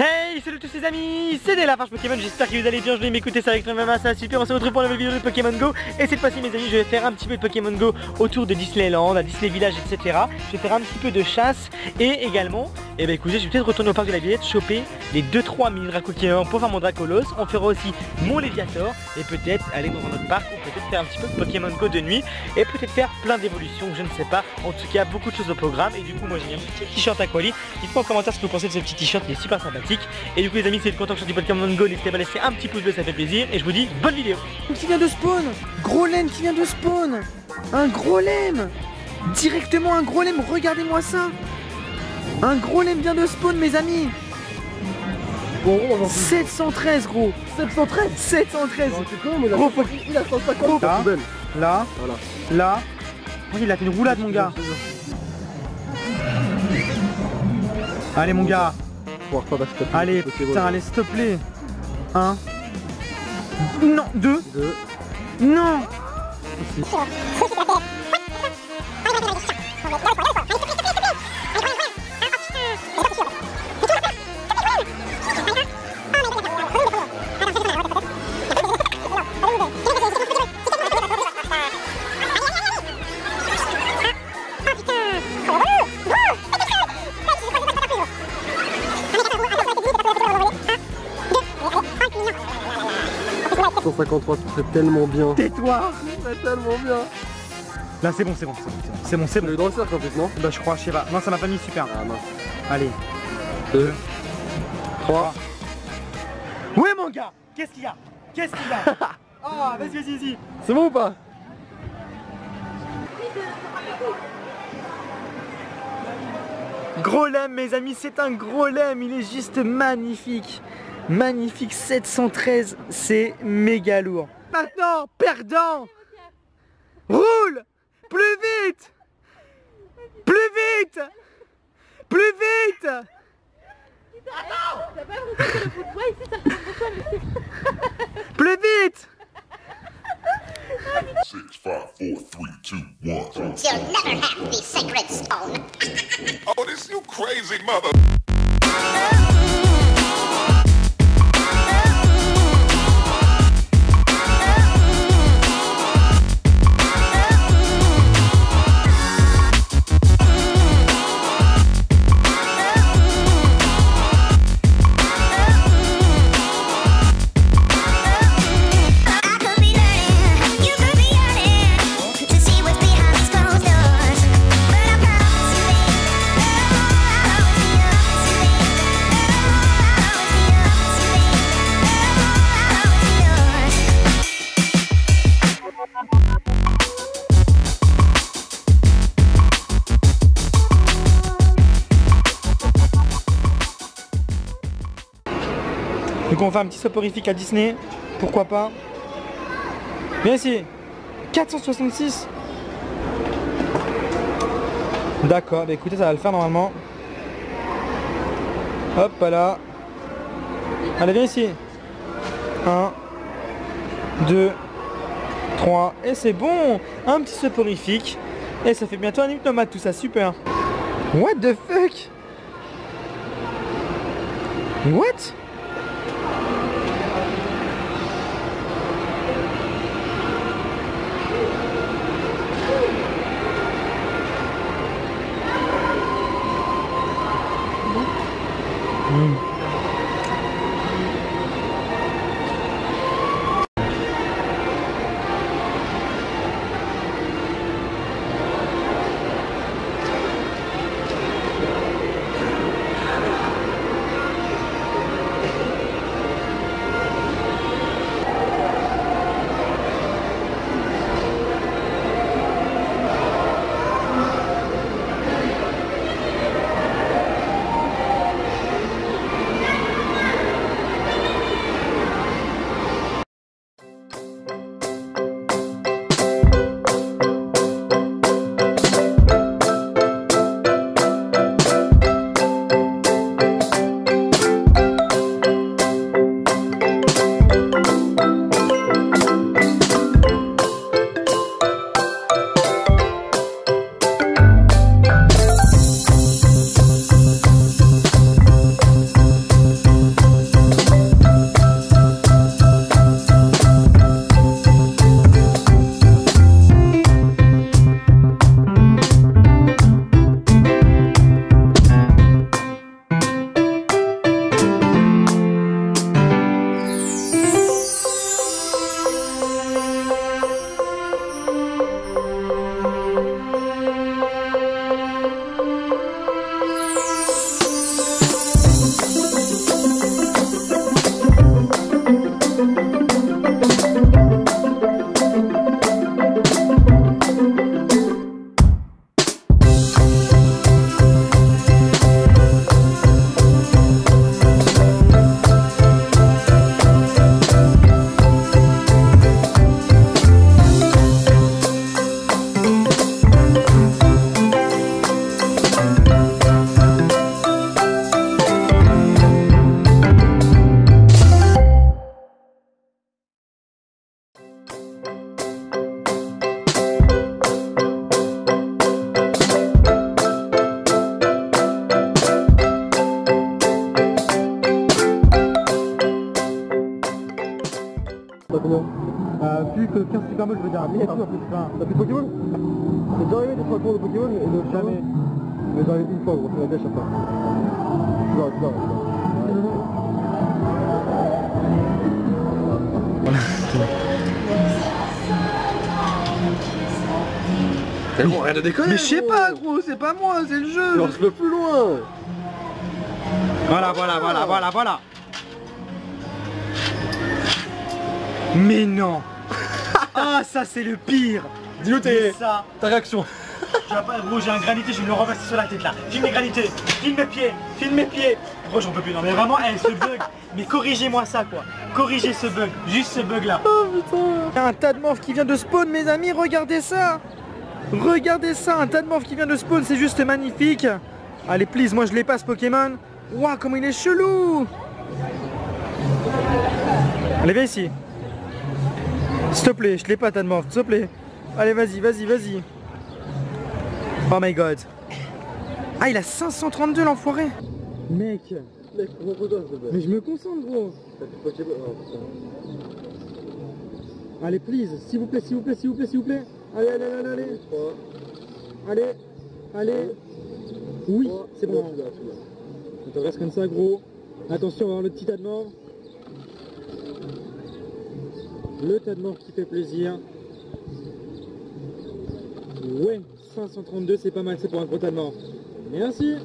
Hey salut tous les amis, c'est la Farge Pokémon, j'espère que vous allez bien, je vais m'écouter ça avec extrêmement ça super, on se retrouve pour une nouvelle vidéo de Pokémon Go. Et cette fois-ci mes amis, je vais faire un petit peu de Pokémon Go autour de Disneyland, à Disney Village, etc Je vais faire un petit peu de chasse et également, et eh ben écoutez, je vais peut-être retourner au parc de la Villette, choper les 2-3 mini Dracoquillons pour faire mon Dracolos. On fera aussi mon Léviator et peut-être aller dans un autre parc ou peut-être faire un petit peu de Pokémon Go de nuit Et peut-être faire plein d'évolutions, je ne sais pas, en tout cas beaucoup de choses au programme Et du coup moi j'ai mis un petit t-shirt Aquali, dites-moi en commentaire ce que vous pensez de ce petit t-shirt, il est super sympathique et du coup les amis c'est le content que je du Pokémon Go N'hésitez pas à laisser un petit pouce bleu ça fait plaisir. Et je vous dis bonne vidéo. Qui vient de spawn. Gros lemme qui vient de spawn. Un gros lemme. Directement un gros lemme regardez-moi ça. Un gros lemme vient de spawn mes amis. 713 gros. 713 713 Gros il a 150 Là, là, là. Oh, Il a fait une roulade mon gars. Allez mon gars Allez, putain, allez, s'il te plaît. Un. Non, deux. Deux. Non. C'est tellement bien. Tais-toi C'est tellement bien. Là c'est bon, c'est bon, c'est bon, c'est bon, c'est bon. dans le cercle en fait, non Bah je crois, je sais pas. Non, ça m'a pas mis super. Ah. Allez. 2, 3. Ouais mon gars Qu'est-ce qu'il y a? Qu'est-ce qu'il y a? Ah, vas-y, vas-y, vas-y. C'est bon ou pas? Gros lemme mes amis, c'est un gros lemme, il est juste magnifique. Magnifique 713, c'est méga lourd. Maintenant, perdant. Roule. Plus vite. Plus vite. Plus vite. Plus vite. 6, 5, 4, 3, 2, 1 You'll never have the sacred stone Oh, this you crazy mother on faire un petit soporifique à Disney, pourquoi pas. Viens ici 466 D'accord, bah écoutez ça va le faire normalement. Hop là. Allez viens ici 1 2 3 et c'est bon Un petit soporifique et ça fait bientôt un hypnomate tout ça, super What the fuck? What? Que 15 Super Bowl, je veux dire. Mais tout, après, enfin, T'as plus de Pokémon T'es déjà arrivé des fois tour de Pokémon et de Jamais. Mais j'arrive une fois, gros, c'est la gâche à part. Tu vois, tu vois. C'est bon, rien de déconner Mais je sais pas, gros, c'est pas moi, c'est le jeu. Lance le plus loin Voilà, voilà, voilà, voilà, voilà. Mais non Ah, ça c'est le pire Dis-nous ta réaction. pas, gros, j'ai un granité, je vais me le renverser sur la tête là. Filme mes granités, filme mes pieds, filme mes pieds. Gros, j'en peux plus, non mais vraiment, eh, ce bug, mais corrigez-moi ça quoi. Corrigez ce bug, juste ce bug là. Oh putain Il y a un tas de morphes qui vient de spawn, mes amis, regardez ça Regardez ça, un tas de morphes qui vient de spawn, c'est juste magnifique. Allez, please, moi je l'ai pas ce Pokémon. Waouh, comment il est chelou Allez, viens ici. S'il te plaît, je l'ai pas, tas de morph, s'il te plaît. Allez, vas-y, vas-y, vas-y. Oh my god. Ah, il a 532 l'enfoiré. Mec, Mec, concentre-toi, s'il te plaît. mais je me concentre, gros. Allez, please, s'il vous plaît, s'il vous plaît, s'il vous plaît, s'il vous plaît. Allez, allez, allez, allez. Allez, allez. Oui, c'est bon. Tu comme ça, gros. Attention, on va avoir le petit tas de mort. Le tas de mort qui fait plaisir. Ouais, 532, c'est pas mal, c'est pour un gros tas de mort. Merci.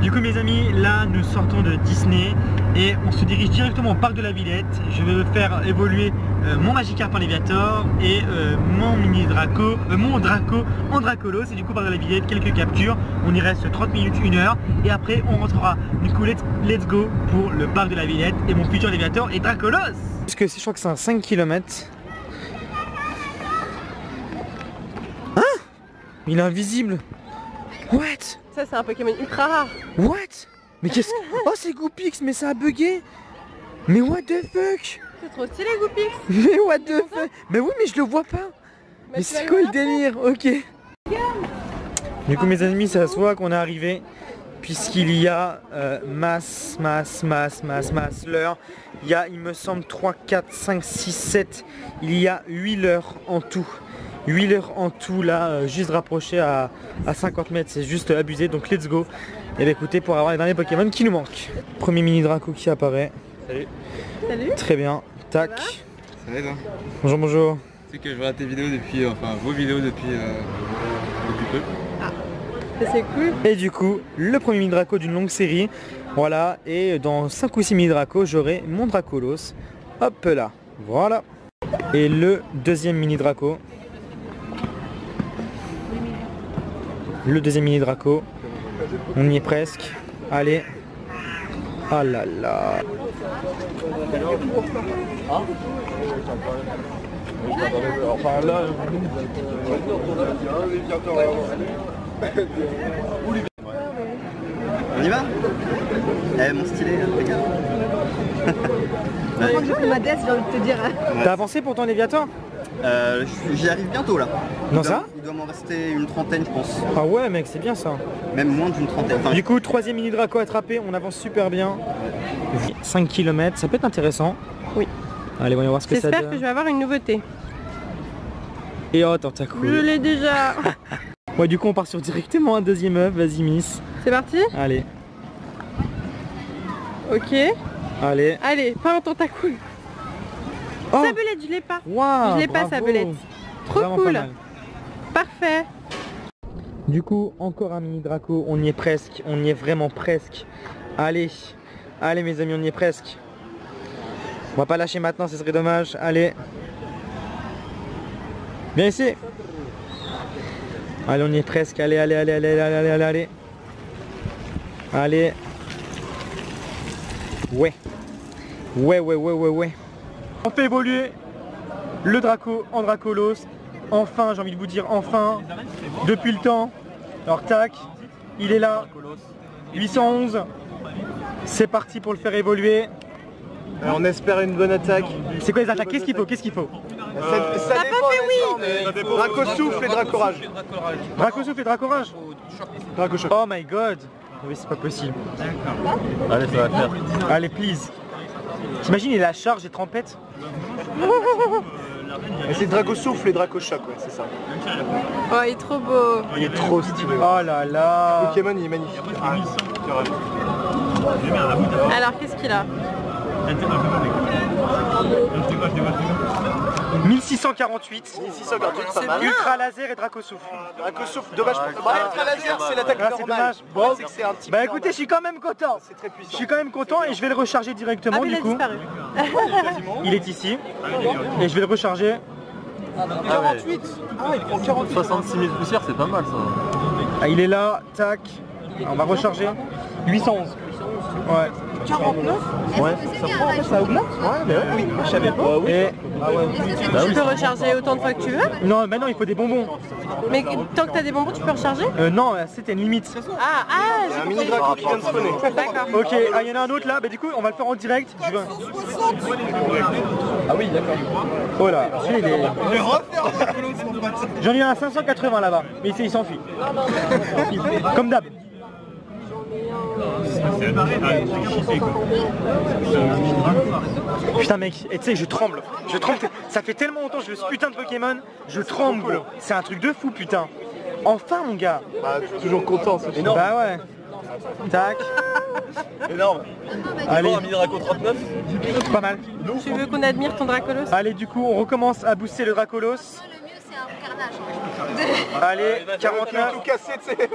Du coup, mes amis, là, nous sortons de Disney et on se dirige directement au parc de la Villette. Je vais faire évoluer euh, mon Magikarp en Léviator et euh, mon mini Draco, euh, mon Draco en Dracolos. Et du coup, parc de la Villette, quelques captures. On y reste 30 minutes, 1 heure. Et après, on rentrera. Du coup, let's, let's go pour le parc de la Villette et mon futur Léviator et Dracolos. Parce que je crois que c'est un 5 km. Hein? Il est invisible. What? Ça, c'est un Pokémon ultra rare. What? Mais qu'est-ce que... Oh c'est Goopix mais ça a bugué. Mais what the fuck? C'est trop stylé, Goopix. Mais what the fuck? Mais oui mais je le vois pas. Mais vas c'est quoi le délire? Ok. Du coup mes amis ça se voit qu'on est arrivé puisqu'il y a euh, masse, masse, masse, masse, masse l'heure. Il y a il me semble 3, 4, 5, 6, 7. Il y a 8 heures en tout. 8 heures en tout là, euh, juste rapproché à, à 50 mètres, c'est juste abusé, donc let's go. Et bah écoutez, pour avoir les derniers Pokémon qui nous manquent. Premier mini Draco qui apparaît, Salut. très bien, tac. Ça va toi? Bonjour, bonjour. Tu sais que je regarde tes vidéos depuis, euh, enfin vos vidéos depuis, euh, depuis peu. Et du coup, le premier mini Draco d'une longue série, voilà, et dans 5 ou 6 mini Draco, j'aurai mon Dracolos, hop là, voilà. Et le deuxième mini Draco. Le deuxième mini Draco. On y est presque. Allez. Ah là là. Enfin là, On y va? Eh mon stylé, regarde. Je crois que j'ai pris ma DS, j'ai envie de te dire. T'as avancé pour ton Léviator Euh, J'y arrive bientôt là. Il Non doit- ça Il doit m'en rester une trentaine je pense. Ah ouais mec, c'est bien ça. Même moins d'une trentaine. Enfin, Du coup, troisième mini Draco attrapé, on avance super bien. 5 km, ça peut être intéressant. Oui. Allez, voyons voir ce que ça J'espère donne. que je vais avoir une nouveauté. Et oh, Je tentacouille. l'ai déjà. Ouais, du coup, on part sur directement un deuxième œuf. Vas-y, Miss. C'est parti Allez, Ok. allez. Allez, pas un tentacule. Oh Sabelette, je l'ai pas. Waouh Je l'ai pas, bravo. Sabelette. Trop Vraiment cool. Parfait. Du coup, encore un mini Draco. On y est presque. On y est vraiment presque. Allez. Allez, mes amis, on y est presque. On va pas lâcher maintenant, ce serait dommage. Allez. Viens ici. Allez, on y est presque. Allez, allez, allez, allez, allez, allez, allez, allez. Allez. Ouais. Ouais, ouais, ouais, ouais, ouais. On fait évoluer le Draco en Dracolos. Enfin, j'ai envie de vous dire enfin, depuis le temps. Alors tac, il est là. 811. C'est parti pour le faire évoluer. Euh, on espère une bonne attaque. C'est quoi les attaques? Qu'est-ce qu'il faut? Qu'est-ce qu'il faut? Ça, ça dépend, mais Draco souffle et Draco rage. Draco souffle et Dracorage Draco choc. Oh my god Oui, c'est pas possible. Allez, ça va faire. Allez, please. T'imagines, il a charge et trempette Et c'est Draco Souffle et Draco Choc, ouais, c'est ça. Oh, il est trop beau. Il est trop stylé. Oh là là Pokémon, il est magnifique. Alors, qu'est-ce qu'il a? 1648 1648, pas mal. Ultra laser et Draco souffle. Draco Souffle, dommage pour Bah, Ultra Laser, c'est l'attaque Ah, c'est normale. dommage. Problème, c'est que c'est un petit Bah écoutez, je suis quand même content. C'est très puissant. Je suis quand même content et je vais le recharger Ah, directement il du a coup. disparu. Il est ici. Et je vais le recharger. 48 Ah, il prend 48 66 000 poussières, c'est pas mal ça. Ah, il est là, tac. On va recharger. 811. Ouais. 49 Ouais. Ça prend en fait, ça augmente Ouais, mais oui, je savais pas. Et... Tu peux recharger autant de fois que tu veux, Non, maintenant il faut des bonbons. mais tant que t'as des bonbons, tu peux recharger? Euh, non, c'était une limite. Ah, ah, a un j'ai mini qui vient de spawner. D'accord. Ok, ah, il y en a un autre là, bah du coup on va le faire en direct. Je Ah oui, d'accord. Oh là, celui-là, il est- J'en ai un à 580 là-bas, mais il s'enfuit. Comme d'hab. Putain mec, et tu sais je tremble, je tremble, ça fait tellement longtemps que je veux ce putain de Pokémon, je tremble. C'est un truc de fou putain. Enfin mon gars. Bah, toujours content, c'est énorme. Bah ouais. Tac, Énorme. allez, mini Draco 39 pas mal. Tu veux qu'on admire ton Dracolos Allez du coup on recommence à booster le Dracolos. Le mieux, c'est un carnage. Allez, tout 49, cassé, tu sais.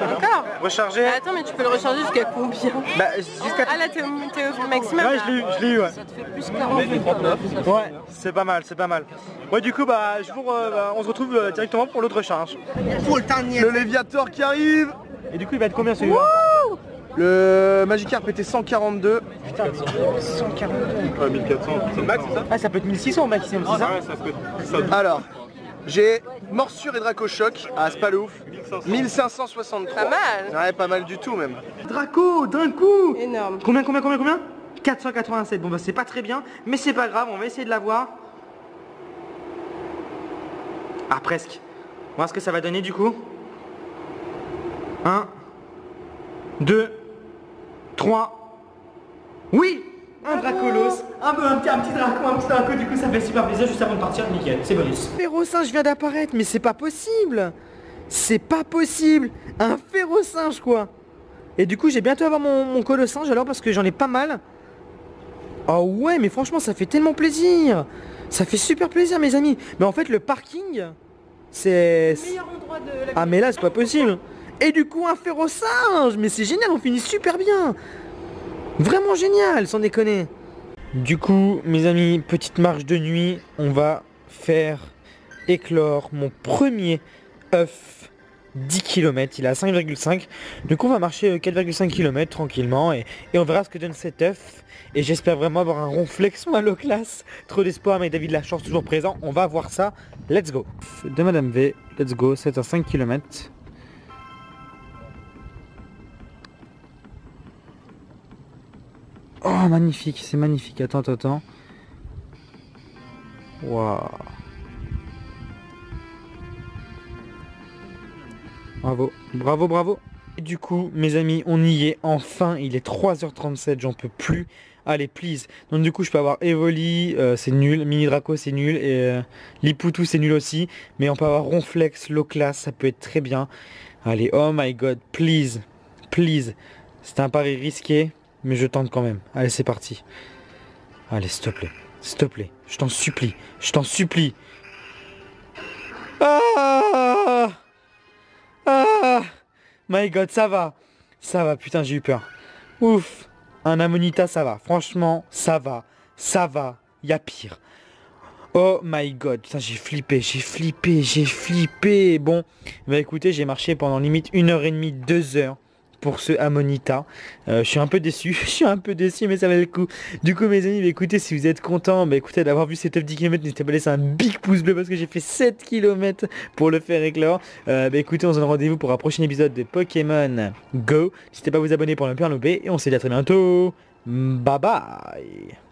Encore recharger. Ah, Attends, mais tu peux le recharger jusqu'à combien Bah jusqu'à... Ah là, t'es au, t'es au maximum Ouais là. je l'ai eu, je l'ai eu ouais. Ça te fait plus 40. Ouais, c'est pas mal, c'est pas mal. Ouais, du coup, bah, je vous re- bah, on se retrouve euh, directement pour l'autre recharge. Le Léviator qui arrive Et du coup, il va être combien celui-là Le Magikarp était 142. Putain, 142. Ouais, 1400. C'est le max, c'est ça Ah, ça peut être 1600 au maximum, c'est ça Ouais, ça peut être. Ça Alors, j'ai Morsure et Draco Choc à Spalouf. 1563. Pas mal. Ouais, pas mal du tout même. Draco, d'un coup Énorme. Combien, combien, combien, combien? 487. Bon, bah, c'est pas très bien, mais c'est pas grave, on va essayer de l'avoir. Ah, presque. On va voir ce que ça va donner du coup. 1, 2, 3. Oui Un Dracolos, un, un petit, un petit Draco, un petit Draco, du coup ça fait super plaisir juste avant de partir, nickel, c'est bonus. Férocinge vient d'apparaître, mais c'est pas possible. C'est pas possible. Un férocinge quoi. Et du coup j'ai bientôt avoir mon, mon colossinge alors parce que j'en ai pas mal. Oh ouais, mais franchement ça fait tellement plaisir. Ça fait super plaisir mes amis. Mais en fait le parking, c'est... Ah mais là c'est pas possible. Et du coup un férocinge Mais c'est génial, on finit super bien Vraiment génial, sans déconner. Du coup, mes amis, petite marche de nuit, on va faire éclore mon premier œuf 10 km, il est à 5,5 Donc on va marcher euh, 4,5 km tranquillement et, et on verra ce que donne cet œuf. Et j'espère vraiment avoir un ronflexion à l'eau classe Trop d'espoir mais David la chance toujours présent, on va voir ça, let's go. De Madame V, let's go, c'est à 5 km Oh magnifique, c'est magnifique, attends, attends, attends Waouh Bravo, bravo, bravo. Et du coup, mes amis, on y est enfin. Il est 3h37, j'en peux plus. Allez, please. Donc du coup, je peux avoir Evoli, euh, c'est nul. Mini Draco, c'est nul. Et euh, c'est nul aussi. Mais on peut avoir Ronflex, Low Class, ça peut être très bien. Allez, oh my god, please. Please. C'est un pari risqué, mais je tente quand même. Allez, c'est parti. Allez, s'il te plaît. S'il. Je t'en supplie. Je t'en supplie. Ah ah My god, ça va. Ça va, putain, j'ai eu peur. Ouf. Un Amonita, ça va. Franchement, ça va. Ça va. Y a pire. Oh my god, putain, j'ai flippé, j'ai flippé, j'ai flippé. Bon, bah écoutez, j'ai marché pendant limite une heure et demie, deux heures pour ce Amonita. Euh, je suis un peu déçu, je suis un peu déçu, mais ça valait le coup. Du coup, mes amis, bah, écoutez, si vous êtes contents, bah écoutez, d'avoir vu cet œuf 10 km, n'hésitez pas à laisser un big pouce bleu parce que j'ai fait 7 km pour le faire éclore. Euh, bah écoutez, on se donne rendez-vous pour un prochain épisode de Pokémon Go. N'hésitez pas à vous abonner pour ne pas louper et on se dit à très bientôt. Bye bye